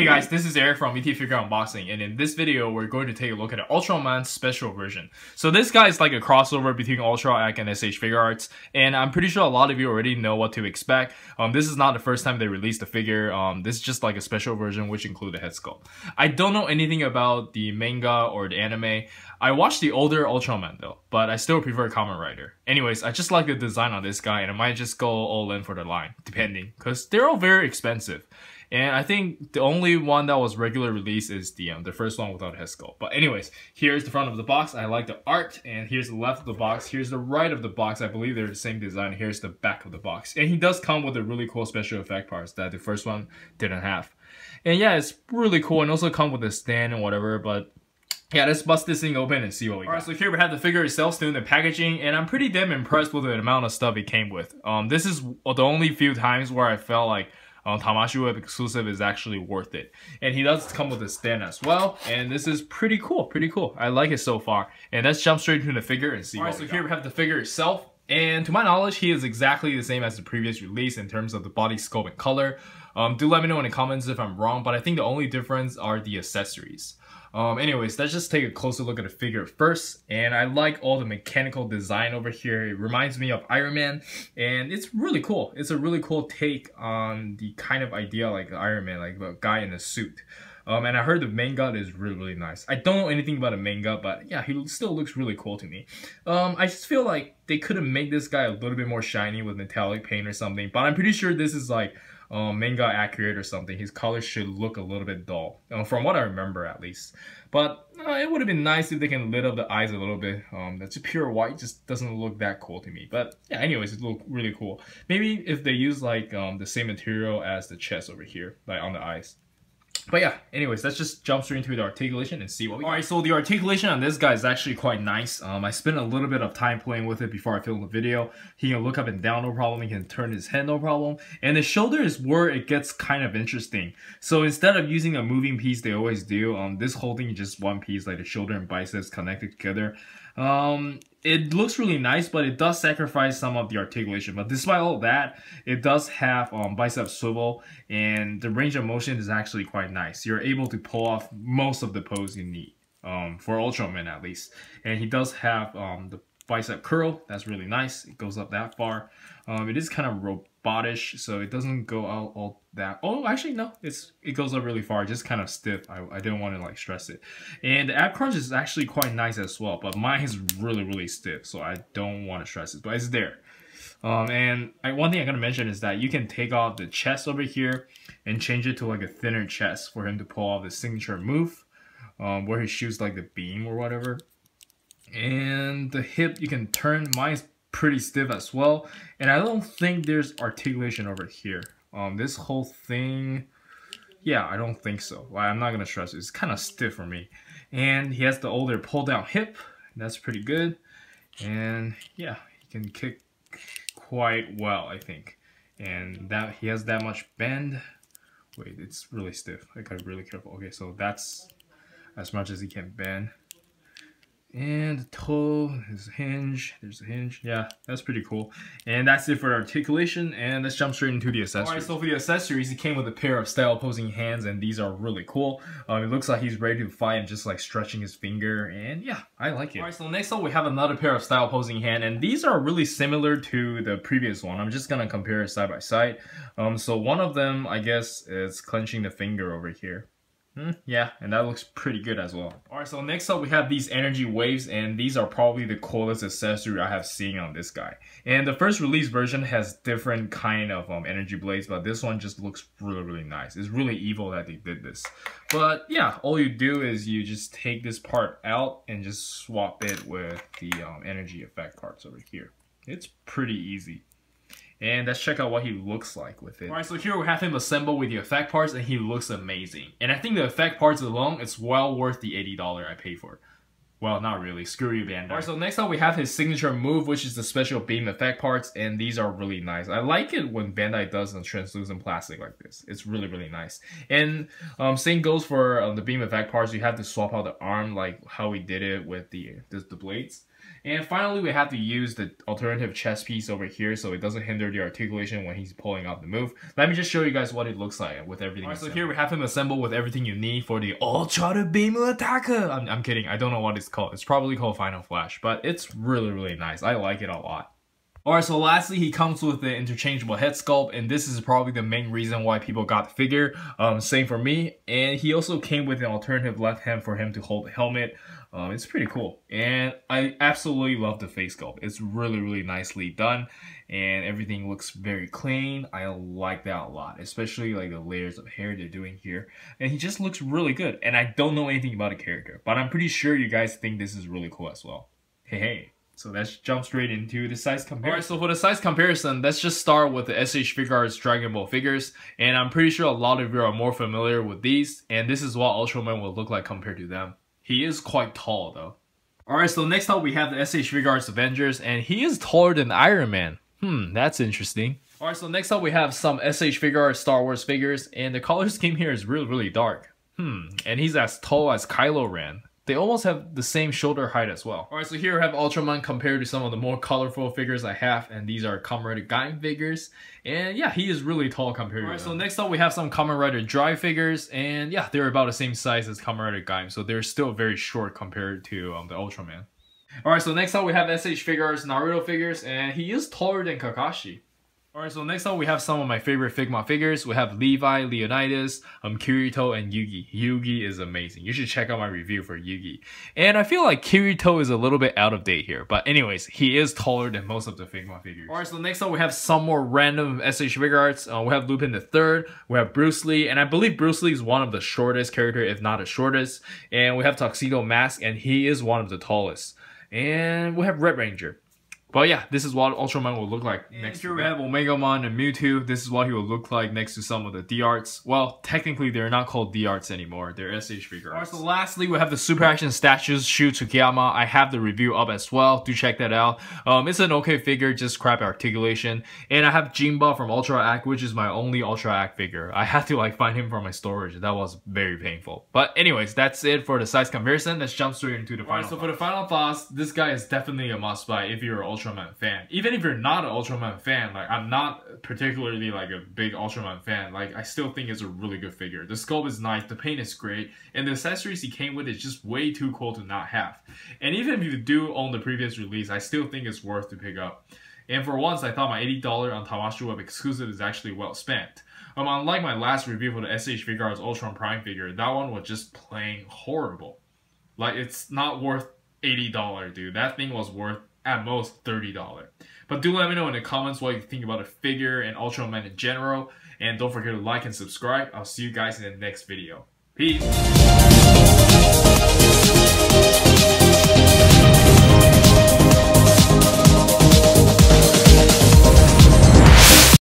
Hey guys, this is Eric from ET Figure Unboxing, and in this video, we're going to take a look at the Ultraman Special Version. So this guy is like a crossover between Ultra Act and SH Figuarts, and I'm pretty sure a lot of you already know what to expect. Um, this is not the first time they released the figure, um, this is just like a special version which include the head sculpt. I don't know anything about the manga or the anime. I watched the older Ultraman though, but I still prefer Kamen Rider. Anyways, I just like the design on this guy, and I might just go all in for the line, depending, because they're all very expensive. And I think the only one that was regular release is the um, the first one without head sculpt. But anyways, here's the front of the box. I like the art. And here's the left of the box. Here's the right of the box. I believe they're the same design. Here's the back of the box. And he does come with a really cool special effect parts that the first one didn't have. And yeah, it's really cool. And also come with a stand and whatever. But yeah, let's bust this thing open and see what we got. Alright, so here we have the figure itself still in the packaging, and I'm pretty damn impressed with the amount of stuff it came with. Um, this is the only few times where I felt like um, Tamashii Web exclusive is actually worth it. And he does come with a stand as well. And this is pretty cool, pretty cool. I like it so far. And let's jump straight into the figure and see Alright, so we here we have the figure itself. And to my knowledge, he is exactly the same as the previous release in terms of the body sculpt and color. Um, do let me know in the comments if I'm wrong, but I think the only difference are the accessories. Um, anyways, let's just take a closer look at the figure first. And I like all the mechanical design over here. It reminds me of Iron Man, and it's really cool. It's a really cool take on the kind of idea like Iron Man, like a guy in a suit. Um, and I heard the manga is really, really nice. I don't know anything about the manga, but yeah, he still looks really cool to me. Um, I just feel like they could have made this guy a little bit more shiny with metallic paint or something, but I'm pretty sure this is like um, manga accurate or something. His colors should look a little bit dull, uh, from what I remember at least. But uh, it would have been nice if they can lit up the eyes a little bit. Um, that's pure white just doesn't look that cool to me. But yeah, anyways, it look really cool. Maybe if they use like um, the same material as the chest over here, like on the eyes. But yeah, anyways, let's just jump straight into the articulation and see what we Alright, so the articulation on this guy is actually quite nice. Um, I spent a little bit of time playing with it before I filmed the video. He can look up and down no problem. He can turn his head no problem. And the shoulder is where it gets kind of interesting. So instead of using a moving piece they always do, um, this whole thing is just one piece, like the shoulder and biceps connected together. Um, it looks really nice, but it does sacrifice some of the articulation. But despite all that, it does have um, bicep swivel, and the range of motion is actually quite nice. You're able to pull off most of the pose you need, um, for Ultraman at least. And he does have um, the bicep curl. That's really nice. It goes up that far. Um, it is kind of robotish, so it doesn't go out all that. Oh, actually, no. It's It goes up really far, just kind of stiff. I, I didn't want to like stress it. And the ab crunch is actually quite nice as well, but mine is really, really stiff, so I don't want to stress it, but it's there. Um, and I, one thing I'm to mention is that you can take off the chest over here and change it to like a thinner chest for him to pull off the signature move um, where he shoots like the beam or whatever. And the hip you can turn. Mine's pretty stiff as well. And I don't think there's articulation over here. Um, this whole thing, yeah, I don't think so. Well, I'm not gonna stress it. It's kind of stiff for me. And he has the older pull down hip. That's pretty good. And yeah, he can kick quite well, I think. And that he has that much bend. Wait, it's really stiff. I gotta be really careful. Okay, so that's as much as he can bend. And the toe, there's a hinge, there's a hinge. Yeah, that's pretty cool. And that's it for articulation. And let's jump straight into the accessories. Alright, so for the accessories, it came with a pair of style posing hands, and these are really cool. Um, it looks like he's ready to fight and just like stretching his finger. And yeah, I like it. Alright, so next up we have another pair of style posing hand, and these are really similar to the previous one. I'm just gonna compare it side by side. Um, so one of them, I guess, is clenching the finger over here. Hmm, yeah, and that looks pretty good as well. Alright, so next up we have these energy waves, and these are probably the coolest accessory I have seen on this guy. And the first release version has different kind of um, energy blades, but this one just looks really, really nice. It's really evil that they did this. But yeah, all you do is you just take this part out and just swap it with the um, energy effect parts over here. It's pretty easy. And let's check out what he looks like with it. Alright, so here we have him assembled with the effect parts and he looks amazing. And I think the effect parts alone is well worth the $80 I paid for Well, not really. Screw you, Bandai. Alright, so next up we have his signature move, which is the special beam effect parts, and these are really nice. I like it when Bandai does a translucent plastic like this. It's really, really nice. And um, same goes for um, the beam effect parts. You have to swap out the arm like how we did it with the, the, the blades. And finally, we have to use the alternative chest piece over here so it doesn't hinder the articulation when he's pulling out the move. Let me just show you guys what it looks like with everything. Alright, so here we have him assembled with everything you need for the Ultra Beam Attacker. I'm, I'm kidding, I don't know what it's called. It's probably called Final Flash, but it's really, really nice. I like it a lot. Alright, so lastly, he comes with the interchangeable head sculpt, and this is probably the main reason why people got the figure. Um, same for me. And he also came with an alternative left hand for him to hold the helmet. Um, it's pretty cool. And I absolutely love the face sculpt. It's really, really nicely done. And everything looks very clean. I like that a lot, especially like the layers of hair they're doing here. And he just looks really good. And I don't know anything about the character, but I'm pretty sure you guys think this is really cool as well. Hey, hey. So let's jump straight into the size comparison. Alright, so for the size comparison, let's just start with the SH Figuarts Dragon Ball figures. And I'm pretty sure a lot of you are more familiar with these. And this is what Ultraman will look like compared to them. He is quite tall though. Alright, so next up we have the SH Figuarts Avengers. And he is taller than Iron Man. Hmm, that's interesting. Alright, so next up we have some SH Figuarts Star Wars figures. And the color scheme here is really, really dark. Hmm, and he's as tall as Kylo Ren. They almost have the same shoulder height as well. Alright, so here I have Ultraman compared to some of the more colorful figures I have, and these are Kamen Rider Gaim figures. And yeah, he is really tall compared Alright, to Alright, so next up we have some Kamen Rider Drive figures, and yeah, they're about the same size as Kamen Rider Gaim, so they're still very short compared to um, the Ultraman. Alright, so next up we have SH Figuarts, Naruto figures, and he is taller than Kakashi. Alright, so next up we have some of my favorite Figma figures. We have Levi, Leonidas, um, Kirito, and Yugi. Yugi is amazing. You should check out my review for Yugi. And I feel like Kirito is a little bit out of date here. But anyways, he is taller than most of the Figma figures. Alright, so next up we have some more random SH Figuarts. Uh, we have Lupin the Third, we have Bruce Lee, and I believe Bruce Lee is one of the shortest character, if not the shortest. And we have Tuxedo Mask, and he is one of the tallest. And we have Red Ranger. But yeah, this is what Ultraman will look like and next here we have Omegamon and Mewtwo. This is what he will look like next to some of the D-Arts. Well, technically they're not called D-Arts anymore. They're SH Figuarts. Alright, so lastly we have the Super Action Statues Shu Tsukiyama. I have the review up as well. Do check that out. Um, it's an okay figure, just crap articulation. And I have Jinba from Ultra Act, which is my only Ultra Act figure. I had to like find him from my storage. That was very painful. But anyways, that's it for the size comparison. Let's jump straight into the final Alright, so for the final thoughts, this guy is definitely a must buy if you're Ultra Ultraman fan. Even if you're not an Ultraman fan, like I'm not particularly like a big Ultraman fan, like I still think it's a really good figure. The sculpt is nice, the paint is great, and the accessories he came with is just way too cool to not have. And even if you do own the previous release, I still think it's worth to pick up. And for once, I thought my $80 on Tamashii Web exclusive is actually well spent. Um, unlike my last review for the SH Figuarts Ultron Prime figure, that one was just plain horrible. Like, it's not worth $80, dude. That thing was worth at most $30. But do let me know in the comments what you think about the figure and Ultraman in general. And don't forget to like and subscribe. I'll see you guys in the next video. Peace!